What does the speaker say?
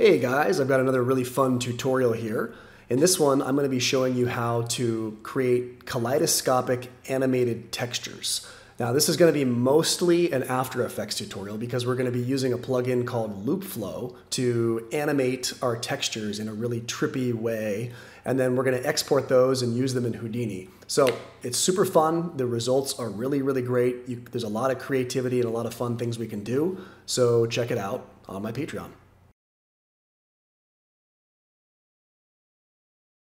Hey guys, I've got another really fun tutorial here. In this one, I'm going to be showing you how to create kaleidoscopic animated textures. Now this is going to be mostly an After Effects tutorial because we're going to be using a plugin called Loop Flow to animate our textures in a really trippy way and then we're going to export those and use them in Houdini. So it's super fun. The results are really, really great. You, there's a lot of creativity and a lot of fun things we can do. So check it out on my Patreon.